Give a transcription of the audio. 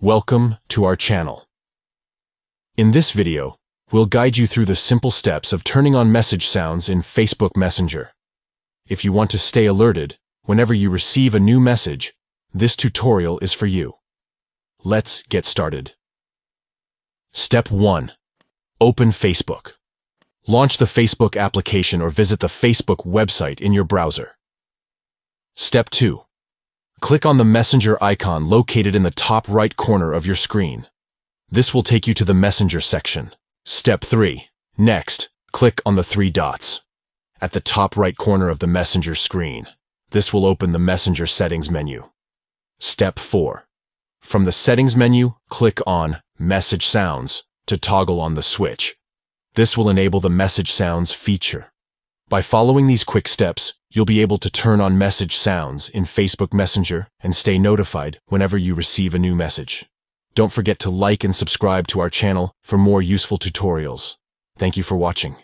Welcome to our channel. In this video, we'll guide you through the simple steps of turning on message sounds in Facebook Messenger. If you want to stay alerted whenever you receive a new message, this tutorial is for you. Let's get started. Step 1. Open Facebook. Launch the Facebook application or visit the Facebook website in your browser. Step 2. Click on the Messenger icon located in the top right corner of your screen. This will take you to the Messenger section. Step 3. Next, click on the three dots at the top right corner of the Messenger screen. This will open the Messenger settings menu. Step 4. From the settings menu, click on Message Sounds to toggle on the switch. This will enable the Message Sounds feature. By following these quick steps, you'll be able to turn on message sounds in Facebook Messenger and stay notified whenever you receive a new message. Don't forget to like and subscribe to our channel for more useful tutorials. Thank you for watching.